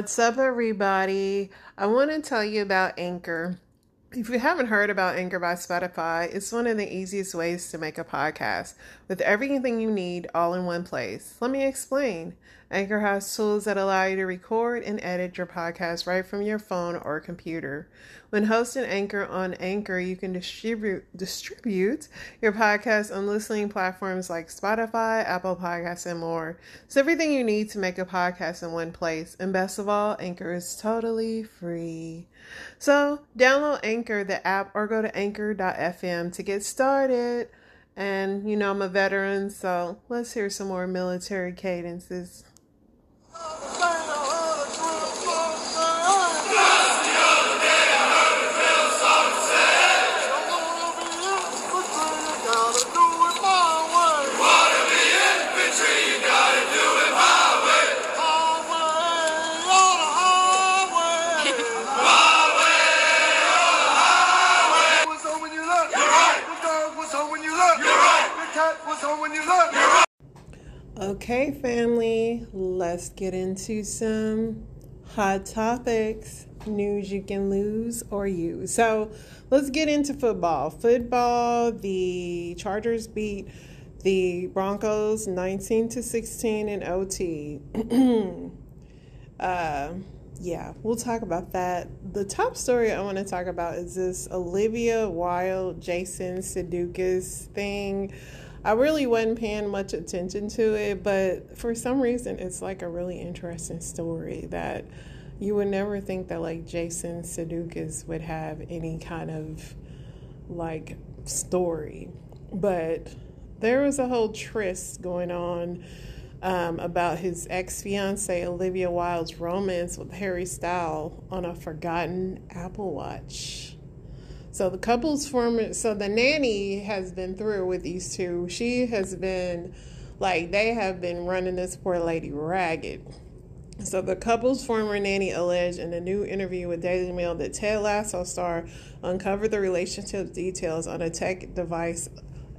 What's up, everybody? I want to tell you about Anchor. If you haven't heard about Anchor by Spotify, it's one of the easiest ways to make a podcast with everything you need all in one place. Let me explain. Anchor has tools that allow you to record and edit your podcast right from your phone or computer. When hosting Anchor on Anchor, you can distribute distribute your podcast on listening platforms like Spotify, Apple Podcasts, and more. It's everything you need to make a podcast in one place. And best of all, Anchor is totally free. So download Anchor, the app, or go to anchor.fm to get started. And you know, I'm a veteran, so let's hear some more military cadences. When you look. Okay, family, let's get into some hot topics, news you can lose or use. So, let's get into football. Football, the Chargers beat the Broncos 19 to 16 in OT. uh, yeah, we'll talk about that. The top story I want to talk about is this Olivia Wilde, Jason Sudeikis thing. I really wasn't paying much attention to it, but for some reason, it's like a really interesting story that you would never think that like Jason Sudeikis would have any kind of like story, but there was a whole tryst going on um, about his ex fiancee Olivia Wilde's romance with Harry Styles on a forgotten Apple Watch. So the couple's former, so the nanny has been through with these two. She has been, like, they have been running this poor lady ragged. So the couple's former nanny alleged in a new interview with Daily Mail that Ted Lasso star uncovered the relationship details on a tech device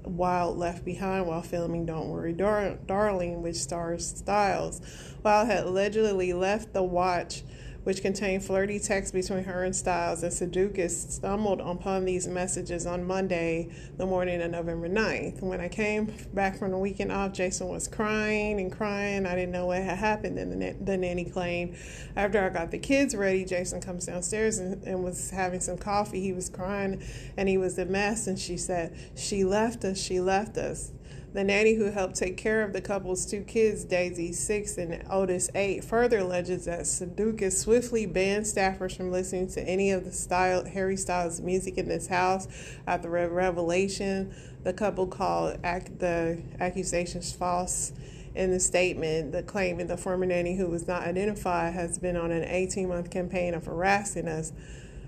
Wilde left behind while filming Don't Worry Dar- Darling, which stars Styles. Wilde had allegedly left the watch, which contained flirty texts between her and Styles, and Sudeikis stumbled upon these messages on Monday, the morning of November 9th. When I came back from the weekend off, Jason was crying and crying. I didn't know what had happened, and the, the nanny claimed. After I got the kids ready, Jason comes downstairs and, and was having some coffee. He was crying and he was a mess, and she said, She left us, she left us. The nanny who helped take care of the couple's two kids, Daisy, six, and Otis, eight, further alleges that Sudeikis swiftly banned staffers from listening to any of the style, Harry Styles music in this house after the revelation. The couple called ac- the accusations false. In the statement, the claimant, the former nanny who was not identified, has been on an 18 month campaign of harassing us,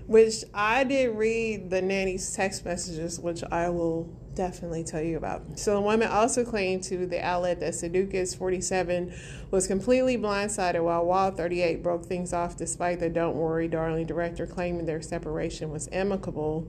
which I did read the nanny's text messages, which I will definitely tell you about. So the woman also claimed to the outlet that Sudeikis, 47, was completely blindsided while Wilde, 38, broke things off despite the Don't Worry, Darling director claiming their separation was amicable.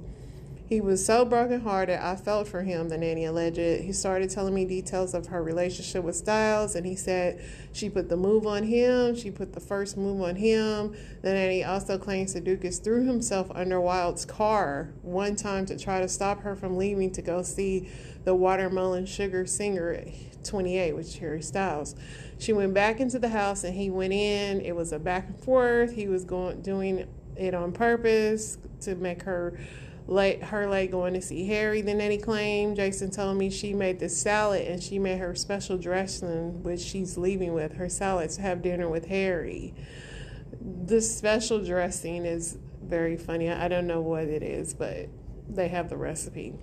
He was so brokenhearted, I felt for him, the nanny alleged. He started telling me details of her relationship with Styles, and he said she put the move on him, she put the first move on him. The nanny also claims Sudeikis threw himself under Wilde's car one time to try to stop her from leaving to go see the Watermelon Sugar Singer 28, which Harry Styles. She went back into the house and he went in. It was a back and forth. He was going doing it on purpose to make her late her late going to see Harry. than any claim. Jason told me she made this salad and she made her special dressing, which she's leaving with her salad to have dinner with Harry. The special dressing is very funny. I don't know what it is, but they have the recipe.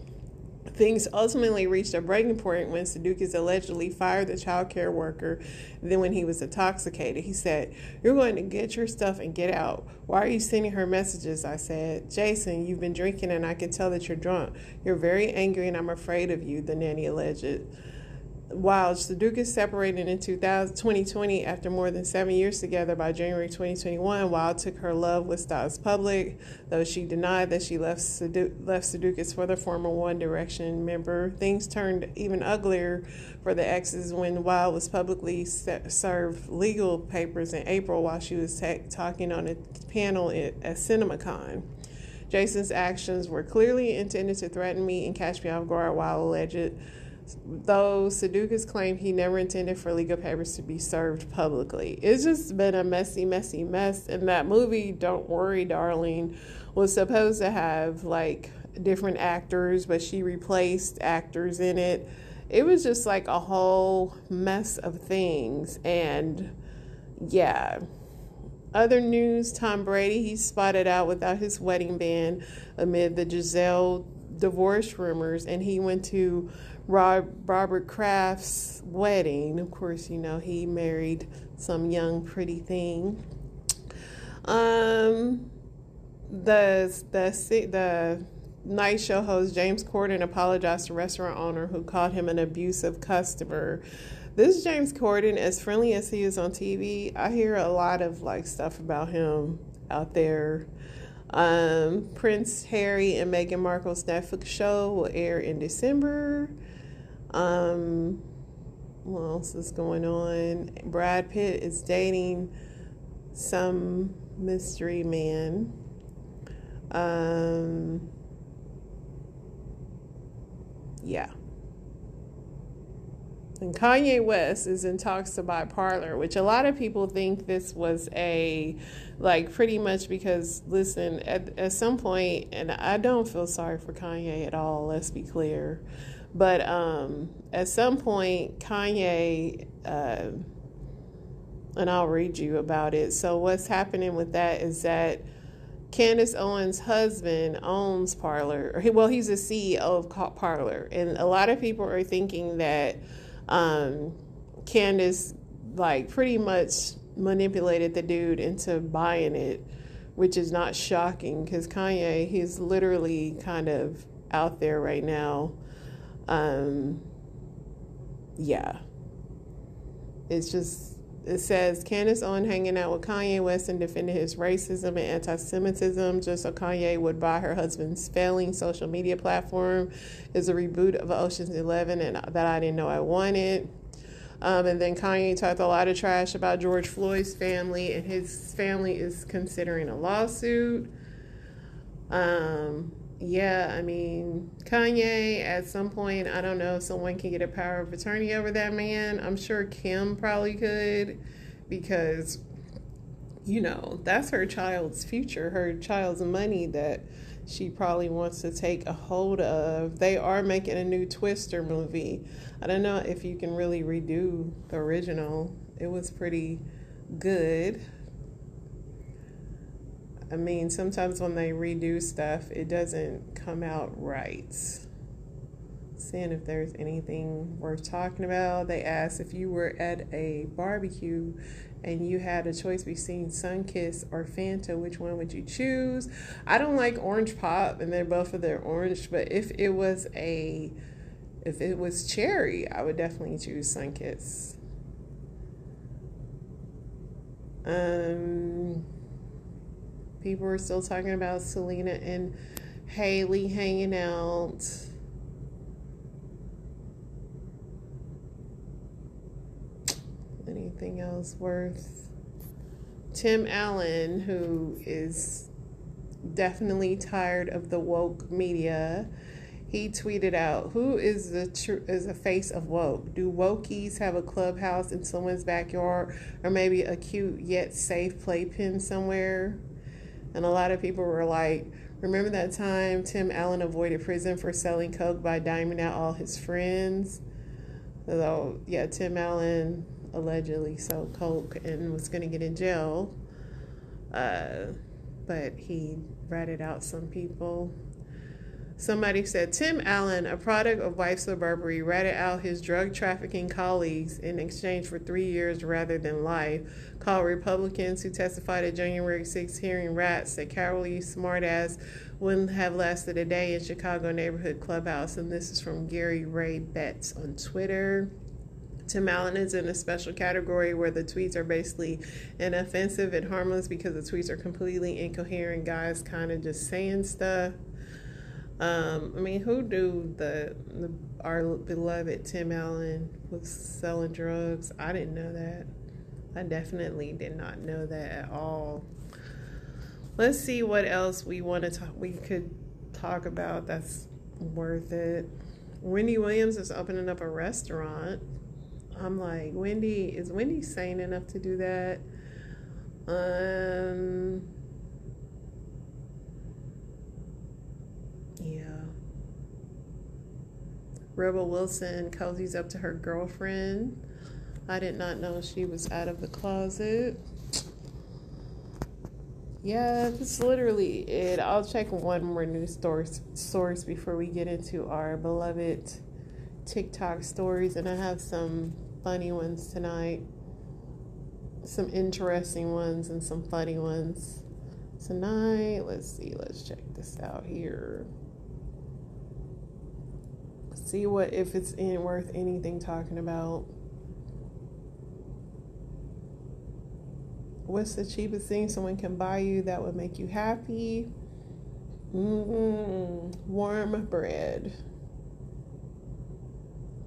Things ultimately reached a breaking point when Sudeikis allegedly fired the child care worker. Then, when he was intoxicated, he said, You're going to get your stuff and get out. Why are you sending her messages? I said, Jason, you've been drinking and I can tell that you're drunk. You're very angry and I'm afraid of you, the nanny alleged. While Sudeikis separated in 2000, 2020 after more than seven years together by January 2021, Wilde took her love with Styles public, though she denied that she left, Sudu- left for the former One Direction member. Things turned even uglier for the exes when Wilde was publicly served legal papers in April while she was ta- talking on a panel at, at CinemaCon. Jason's actions were clearly intended to threaten me and catch me off guard, Wilde alleged though Sudeikis claimed he never intended for legal papers to be served publicly. It's just been a messy, messy mess. And that movie, Don't Worry, Darling, was supposed to have like different actors, but she replaced actors in it. It was just like a whole mess of things. And yeah. Other news Tom Brady, he's spotted out without his wedding band amid the Gisele divorce rumors, and he went to Rob, Robert Kraft's wedding. Of course, you know, he married some young, pretty thing. Um, the, the, the night show host James Corden apologized to restaurant owner who called him an abusive customer. This James Corden, as friendly as he is on TV, I hear a lot of like stuff about him out there. Um, Prince Harry and Meghan Markle's Netflix show will air in December. Um, what else is going on? Brad Pitt is dating some mystery man. Um, yeah. And Kanye West is in talks to buy Parler, which a lot of people think this was a, like, pretty much because, listen, at, at some point, and I don't feel sorry for Kanye at all, let's be clear. But um, at some point, Kanye, uh, and I'll read you about it. So, what's happening with that is that Candace Owens' husband owns Parler. Well, he's a CEO of Parler. And a lot of people are thinking that um, Candace, like, pretty much manipulated the dude into buying it, which is not shocking because Kanye, he's literally kind of out there right now um, yeah. It's just, it says Candace Owen hanging out with Kanye West and defending his racism and anti Semitism just so Kanye would buy her husband's failing social media platform is a reboot of Ocean's Eleven and that I didn't know I wanted. Um, and then Kanye talked a lot of trash about George Floyd's family, and his family is considering a lawsuit. Um, yeah, I mean, Kanye, at some point, I don't know if someone can get a power of attorney over that man. I'm sure Kim probably could because, you know, that's her child's future, her child's money that she probably wants to take a hold of. They are making a new Twister movie. I don't know if you can really redo the original, it was pretty good. I mean, sometimes when they redo stuff, it doesn't come out right. Seeing if there's anything worth talking about. They asked if you were at a barbecue and you had a choice between Sunkist or Fanta, which one would you choose? I don't like orange pop, and they're both of their orange. But if it was a, if it was cherry, I would definitely choose Sunkist. Um People are still talking about Selena and Hailey hanging out. Anything else worth? Tim Allen, who is definitely tired of the woke media, he tweeted out, "Who is the tr- is the face of woke? Do wokies have a clubhouse in someone's backyard, or maybe a cute yet safe playpen somewhere?" And a lot of people were like, remember that time Tim Allen avoided prison for selling coke by diming out all his friends? So, yeah, Tim Allen allegedly sold coke and was going to get in jail. Uh, but he ratted out some people. Somebody said Tim Allen, a product of white suburbery, ratted out his drug trafficking colleagues in exchange for three years rather than life. Called Republicans who testified at January 6 hearing rats that cowardly smartass wouldn't have lasted a day in Chicago neighborhood clubhouse. And this is from Gary Ray Betts on Twitter. Tim Allen is in a special category where the tweets are basically inoffensive and harmless because the tweets are completely incoherent. Guys kind of just saying stuff. Um, I mean, who knew the, the our beloved Tim Allen was selling drugs? I didn't know that. I definitely did not know that at all. Let's see what else we want to talk. We could talk about that's worth it. Wendy Williams is opening up a restaurant. I'm like, Wendy, is Wendy sane enough to do that? Um, yeah. Rebel Wilson cozies up to her girlfriend. I did not know she was out of the closet. Yeah, that's literally it. I'll check one more news source source before we get into our beloved TikTok stories, and I have some funny ones tonight, some interesting ones, and some funny ones tonight. Let's see. Let's check this out here. See what if it's in worth anything talking about. What's the cheapest thing someone can buy you that would make you happy? Mm-hmm. Warm bread.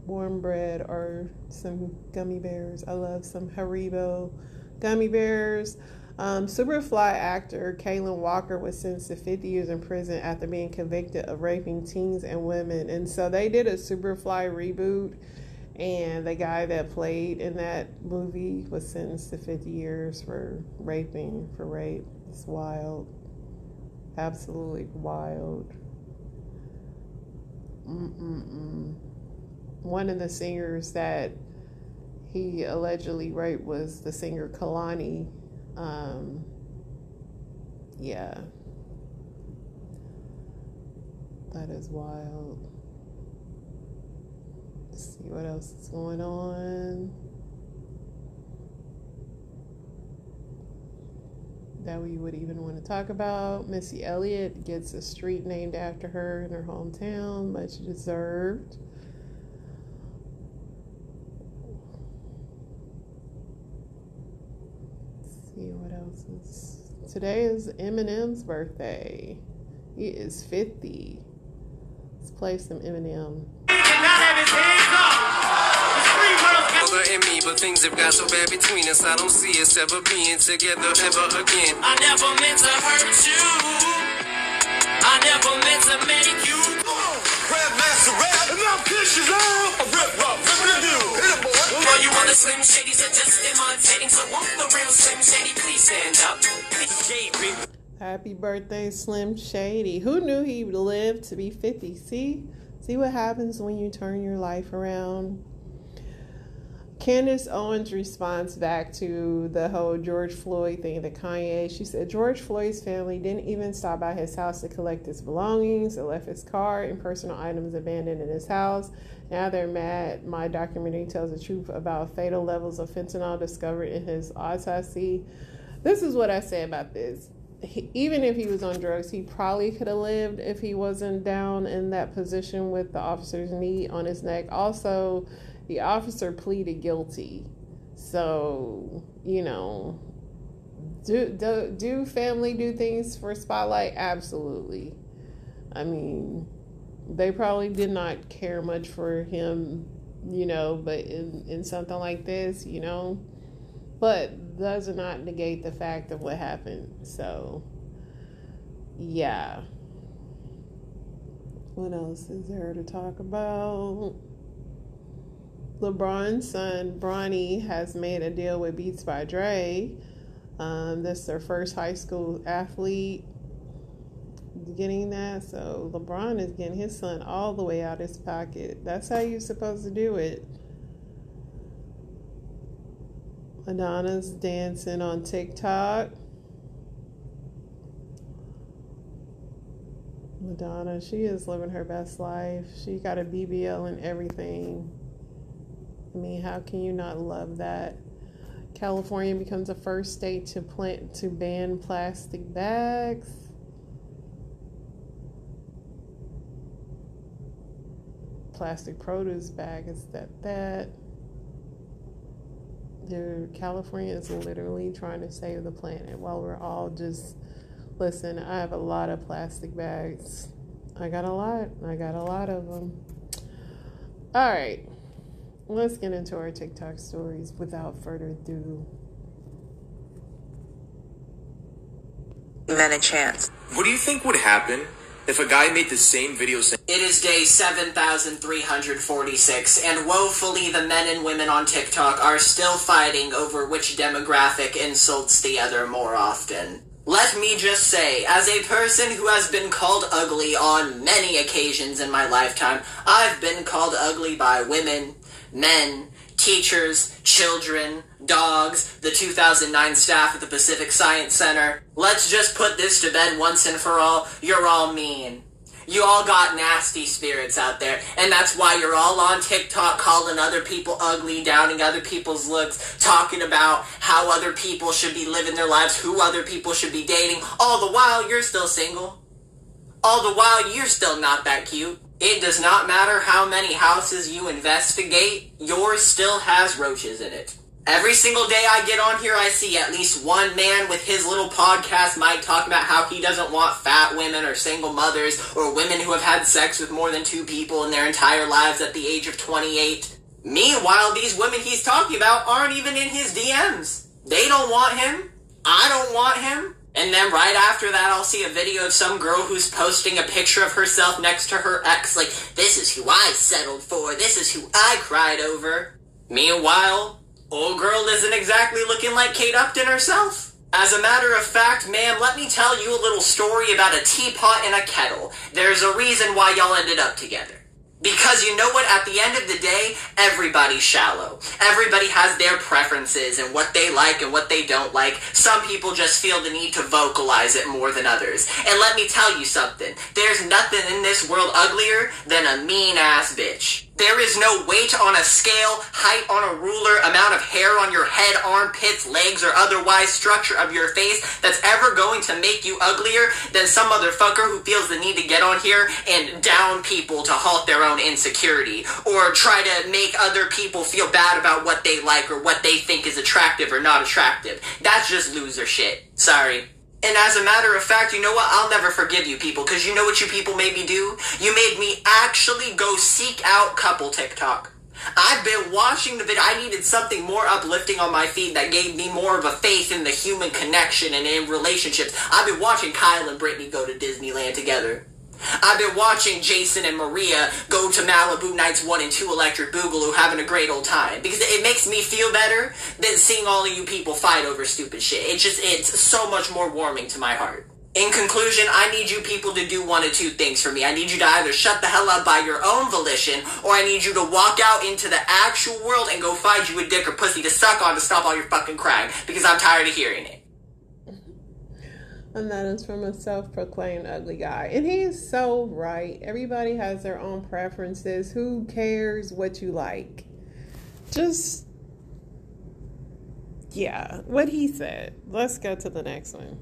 Warm bread or some gummy bears. I love some Haribo gummy bears. Um, Superfly actor Kaalan Walker was sentenced to 50 years in prison after being convicted of raping teens and women. And so they did a Superfly reboot and the guy that played in that movie was sentenced to 50 years for raping, for rape. It's wild. Absolutely wild. Mm-mm-mm. One of the singers that he allegedly raped was the singer Kehlani. Um, yeah. That is wild see what else is going on. That we would even want to talk about. Missy Elliott gets a street named after her in her hometown, much deserved. Let's see what else is. Today is Eminem's birthday. He is 50. Let's play some Eminem and me, but things have got so bad between us. I don't see us ever being together ever again. I never meant to hurt you. I never meant to make you. Grandmaster rap, and now dishes out. Rip, rip, rip, you. Hit it, boy. All you other Slim Shadys are just imitating. So won't the real Slim Shady please stand up? Happy birthday, Slim Shady. Who knew he would live to be 50? See? See what happens when you turn your life around? Candace Owens responds back to the whole George Floyd thing to Kanye. She said George Floyd's family didn't even stop by his house to collect his belongings. They left his car and personal items abandoned in his house. Now they're mad. My documentary tells the truth about fatal levels of fentanyl discovered in his autopsy. This is what I say about this. He, even if he was on drugs, he probably could have lived if he wasn't down in that position with the officer's knee on his neck. Also, the officer pleaded guilty. So, you know, do, do, do family do things for Spotlight? Absolutely. I mean, they probably did not care much for him, you know, but in, in something like this, you know, but does not negate the fact of what happened. So, yeah. What else is there to talk about? LeBron's son, Bronny, has made a deal with Beats by Dre. Um, is their first high school athlete getting that. So LeBron is getting his son all the way out his pocket. That's how you're supposed to do it. Madonna's dancing on TikTok. Madonna, she is living her best life. She got a BBL and everything. Mean, how can you not love that? California becomes the first state to plant to ban plastic bags. Plastic produce bag is that that. Dude, California is literally trying to save the planet while we're all just. Listen, I have a lot of plastic bags. I got a lot. I got a lot of them. All right. Let's get into our TikTok stories without further ado. men a chance. What do you think would happen if a guy made the same video saying, It is day 7346, and woefully the men and women on TikTok are still fighting over which demographic insults the other more often. Let me just say, as a person who has been called ugly on many occasions in my lifetime, I've been called ugly by women, men, teachers, children, dogs, the 2009 staff at the Pacific Science Center. Let's just put this to bed once and for all. You're all mean. You all got nasty spirits out there, and that's why you're all on TikTok calling other people ugly, downing other people's looks, talking about how other people should be living their lives, who other people should be dating, all the while you're still single. All the while you're still not that cute. It does not matter how many houses you investigate, yours still has roaches in it. Every single day I get on here, I see at least one man with his little podcast mic talking about how he doesn't want fat women or single mothers or women who have had sex with more than two people in their entire lives at the age of 28. Meanwhile, these women he's talking about aren't even in his DMs. They don't want him. I don't want him. And then right after that, I'll see a video of some girl who's posting a picture of herself next to her ex, like, this is who I settled for, this is who I cried over. Meanwhile, old girl isn't exactly looking like Kate Upton herself. As a matter of fact, ma'am, let me tell you a little story about a teapot and a kettle. There's a reason why y'all ended up together. Because you know what? At the end of the day, everybody's shallow. Everybody has their preferences and what they like and what they don't like. Some people just feel the need to vocalize it more than others. And let me tell you something. There's nothing in this world uglier than a mean ass bitch. There is no weight on a scale, height on a ruler, amount of hair on your head, armpits, legs, or otherwise structure of your face that's ever going to make you uglier than some motherfucker who feels the need to get on here and down people to halt their own insecurity or try to make other people feel bad about what they like or what they think is attractive or not attractive. That's just loser shit. Sorry. And as a matter of fact, you know what? I'll never forgive you people because you know what you people made me do? You made me actually go seek out couple TikTok. I've been watching the video. I needed something more uplifting on my feed that gave me more of a faith in the human connection and in relationships. I've been watching Kyle and Brittany go to Disneyland together. I've been watching Jason and Maria go to Malibu Nights 1 and 2 Electric Boogaloo having a great old time. Because it makes me feel better than seeing all of you people fight over stupid shit. It's just, it's so much more warming to my heart. In conclusion, I need you people to do one of two things for me. I need you to either shut the hell up by your own volition, or I need you to walk out into the actual world and go find you a dick or pussy to suck on to stop all your fucking crying. Because I'm tired of hearing it. And that is from a self proclaimed ugly guy. And he's so right. Everybody has their own preferences. Who cares what you like? Just, yeah, what he said. Let's go to the next one.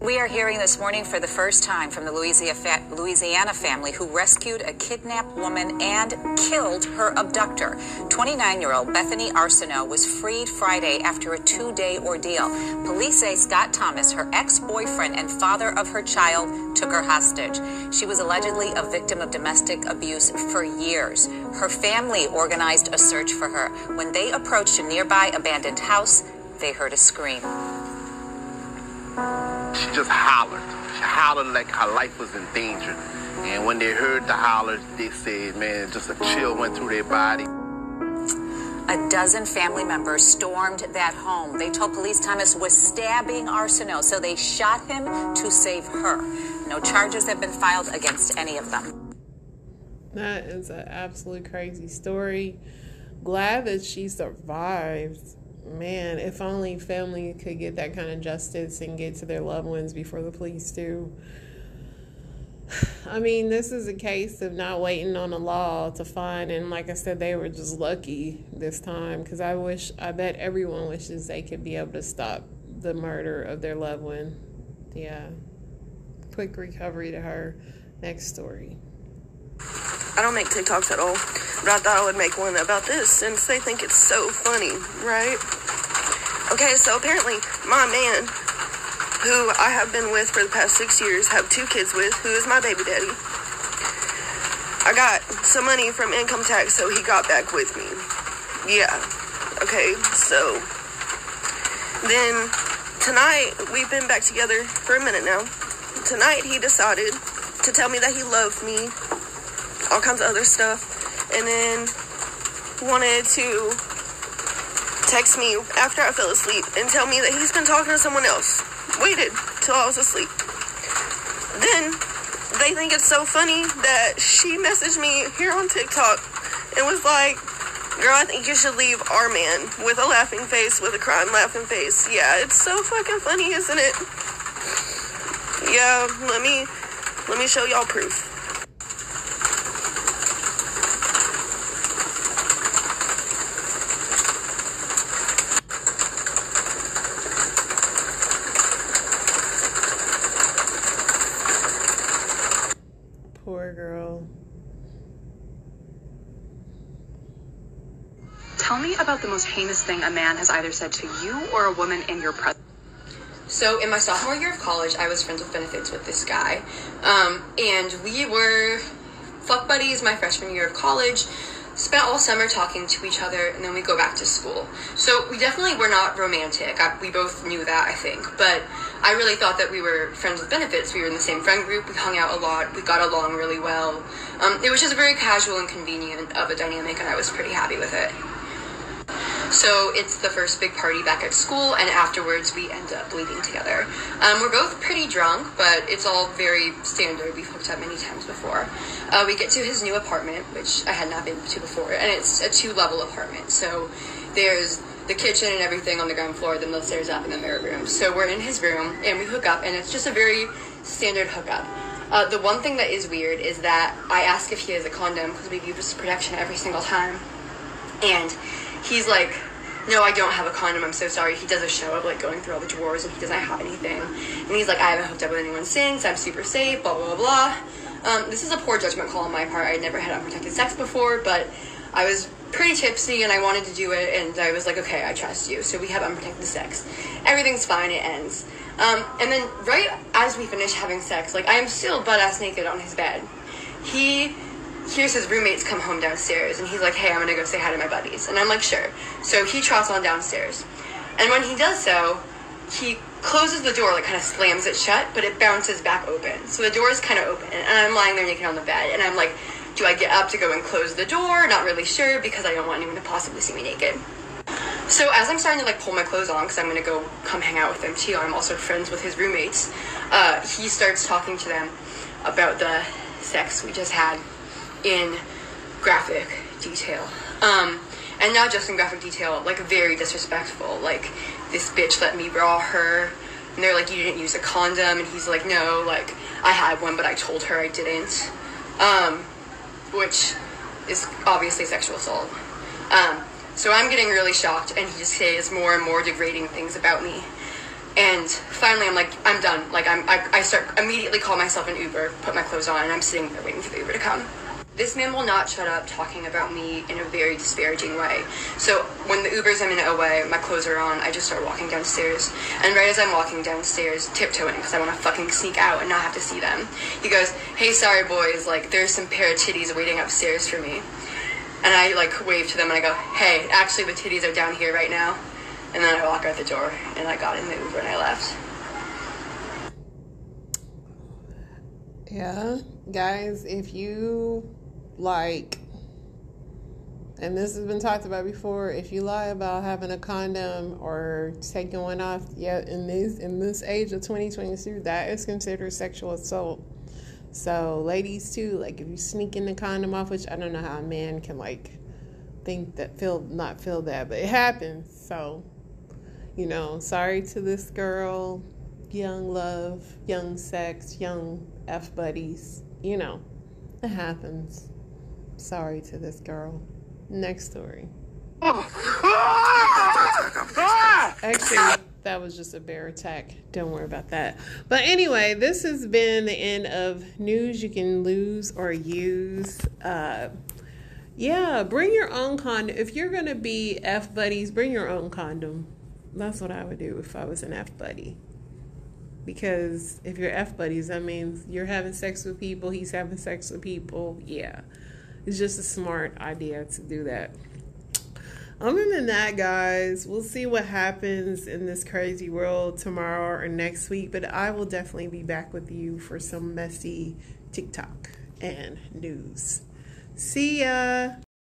We are hearing this morning for the first time from the Louisiana family who rescued a kidnapped woman and killed her abductor. 29 year old Bethany Arsenault was freed Friday after a two day ordeal. Police say Scott Thomas, her ex boyfriend and father of her child, took her hostage. She was allegedly a victim of domestic abuse for years. Her family organized a search for her. When they approached a nearby abandoned house, they heard a scream. She just hollered. She hollered like her life was in danger. And when they heard the hollers, they said, man, just a chill went through their body. A dozen family members stormed that home. They told police Thomas was stabbing Arsenault, so they shot him to save her. No charges have been filed against any of them. That is an absolute crazy story. Glad that she survived. Man, if only family could get that kind of justice and get to their loved ones before the police do. I mean, this is a case of not waiting on the law to find, and like I said, they were just lucky this time because I wish, I bet everyone wishes they could be able to stop the murder of their loved one. Yeah. Quick recovery to her. Next story. I don't make TikToks at all, I thought I would make one about this since they think it's so funny, right? Okay, so apparently my man, who I have been with for the past six years, have two kids with, who is my baby daddy. I got some money from income tax, so he got back with me. Yeah. Okay, so then tonight we've been back together for a minute now. Tonight he decided to tell me that he loved me, all kinds of other stuff, and then wanted to text me after I fell asleep and tell me that he's been talking to someone else. Waited till I was asleep. Then they think it's so funny that she messaged me here on TikTok and was like, Girl, I think you should leave our man with a laughing face, with a crying laughing face. Yeah, it's so fucking funny, isn't it? Yeah, let me let me show y'all proof. Poor girl. Tell me about the most heinous thing a man has either said to you or a woman in your presence. So in my sophomore year of college, I was friends with benefits with this guy, um, and we were fuck buddies my freshman year of college. Spent all summer talking to each other, and then we go back to school. So we definitely were not romantic. I, we both knew that, I think. But I really thought that we were friends with benefits. We were in the same friend group. We hung out a lot. We got along really well. Um, it was just a very casual and convenient of a dynamic, and I was pretty happy with it. So it's the first big party back at school, and afterwards we end up leaving together. Um, we're both pretty drunk, but it's all very standard. We've hooked up many times before. Uh, we get to his new apartment, which I had not been to before, and it's a two level apartment. So there's the kitchen and everything on the ground floor, then the stairs up, and then there are. So we're in his room, and we hook up, and it's just a very standard hookup. Uh, the one thing that is weird is that I ask if he has a condom because we use protection every single time, and he's like, no, I don't have a condom. I'm so sorry. He does a show of like going through all the drawers and he doesn't have anything. And he's like, I haven't hooked up with anyone since. I'm super safe. Blah blah blah. Um, this is a poor judgment call on my part. I'd never had unprotected sex before, but I was pretty tipsy and I wanted to do it, and I was like, okay, I trust you. So we have unprotected sex. Everything's fine. It ends. Um, and then right as we finish having sex, like I am still butt ass naked on his bed. He hears his roommates come home downstairs and he's like, hey, I'm gonna go say hi to my buddies. And I'm like, sure. So he trots on downstairs. And when he does so, he closes the door, like kind of slams it shut, but it bounces back open. So the door is kind of open. And I'm lying there naked on the bed. And I'm like, do I get up to go and close the door? Not really sure because I don't want anyone to possibly see me naked. So as I'm starting to like pull my clothes on because I'm gonna go come hang out with them too, I'm also friends with his roommates. Uh, he starts talking to them about the sex we just had in graphic detail. Um, and not just in graphic detail, like very disrespectful. Like this bitch let me raw her, and they're like, you didn't use a condom, and he's like, no, like I had one, but I told her I didn't. Um, which is obviously sexual assault. Um, so I'm getting really shocked, and he just says more and more degrading things about me. And finally, I'm like, I'm done. Like, I'm, I, I start immediately call myself an Uber, put my clothes on, and I'm sitting there waiting for the Uber to come. This man will not shut up talking about me in a very disparaging way. So when the Uber's I'm in OA, my clothes are on, I just start walking downstairs. And right as I'm walking downstairs, tiptoeing because I want to fucking sneak out and not have to see them, he goes, "Hey, sorry boys, like there's some pair of titties waiting upstairs for me." And I like wave to them and I go, "Hey, actually the titties are down here right now." And then I walk out the door and I got in the Uber and I left. Yeah, guys, if you like, and this has been talked about before, if you lie about having a condom or taking one off, yeah, in this in this age of 2022, that is considered sexual assault. So, ladies too, like if you sneak in the condom off, which I don't know how a man can like think that feel not feel that, but it happens. So, you know, sorry to this girl, young love, young sex, young F buddies. You know, it happens. Sorry to this girl. Next story. Actually, that was just a bear attack. Don't worry about that. But anyway, this has been the end of news you can lose or use. Uh, yeah, bring your own condom. If you're gonna be F buddies, bring your own condom. That's what I would do if I was an F buddy. Because if you're F buddies, that means you're having sex with people, he's having sex with people. Yeah. It's just a smart idea to do that. Other than that, guys, we'll see what happens in this crazy world tomorrow or next week. But I will definitely be back with you for some messy TikTok and news. See ya.